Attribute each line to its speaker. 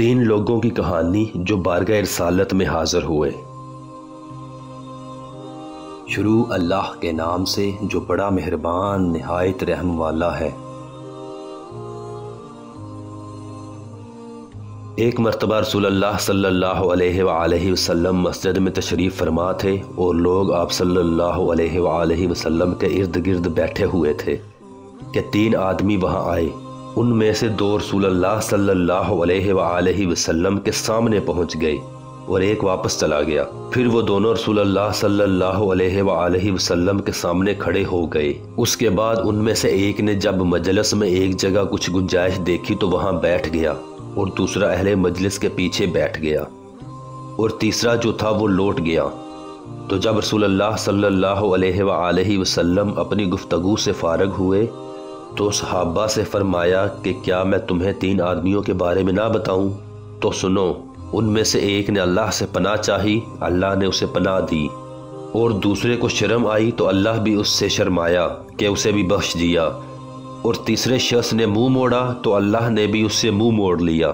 Speaker 1: तीन लोगों की कहानी जो बारगा रसालत में हाजिर हुए। शुरू अल्लाह के नाम से जो बड़ा मेहरबान, नहायत रहम वाला है। एक मरतबा रसूलुल्लाह सल्लल्लाहु अलैहि वसल्लम मस्जिद में तशरीफ़ फरमा थे और लोग आप सल्लल्लाहु अलैहि वसल्लम के इर्द गिर्द बैठे हुए थे कि तीन आदमी वहाँ आए। उनमें से दो रसूलुल्लाह सल्लल्लाहु वसल्लम के सामने पहुँच गए और एक वापस चला गया। फिर वो दोनों रसूलुल्लाह सल्लल्लाहु वसल्लम के सामने खड़े हो गए। उसके बाद उनमें से एक ने जब मजलस में एक जगह कुछ गुंजाइश देखी तो वहाँ बैठ गया और दूसरा अहले मजलिस के पीछे बैठ गया और तीसरा जो था वो लौट गया। तो जब रसूलुल्लाह सल्लल्लाहु अलैहि अपनी गुफ्तगु से फारग हुए तो सहाबा से फरमाया कि क्या मैं तुम्हें तीन आदमियों के बारे में ना बताऊँ? तो सुनो, उनमें से एक ने अल्लाह से पनाह चाही, अल्लाह ने उसे पनाह दी। और दूसरे को शर्म आई तो अल्लाह भी उससे शर्माया कि उसे भी बख्श दिया। और तीसरे शख्स ने मुँह मोड़ा तो अल्लाह ने भी उससे मुँह मोड़ लिया।